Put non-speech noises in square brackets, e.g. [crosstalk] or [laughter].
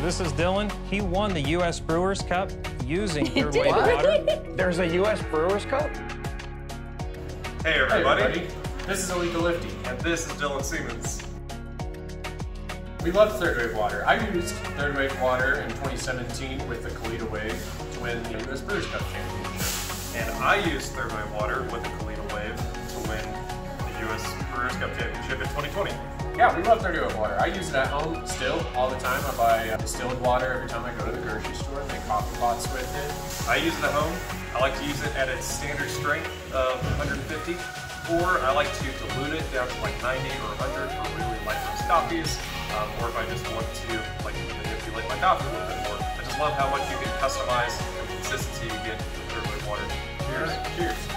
this is Dylan. He won the U.S. Brewers Cup using third did? wave water. [laughs] There's a U.S. Brewers Cup? Hey everybody. Hey everybody, this is Elika Liftee. and this is Dylan Siemens. We love third wave water. I used third wave water in 2017 with the Kalita Wave to win the US Brewers Cup championship. And I used third wave water with the Kalita Wave to win the U.S. Cup Championship in 2020. Yeah, we love third wave water. I use it at home still all the time. I buy uh, distilled water every time I go to the grocery store. And make coffee pots with it. I use it at home. I like to use it at its standard strength of 150, or I like to dilute it down to like 90 or 100 for really light roast coffees, um, or if I just want to like manipulate my coffee a little bit more. I just love how much you can customize and consistency you get with wave water. Cheers. Cheers.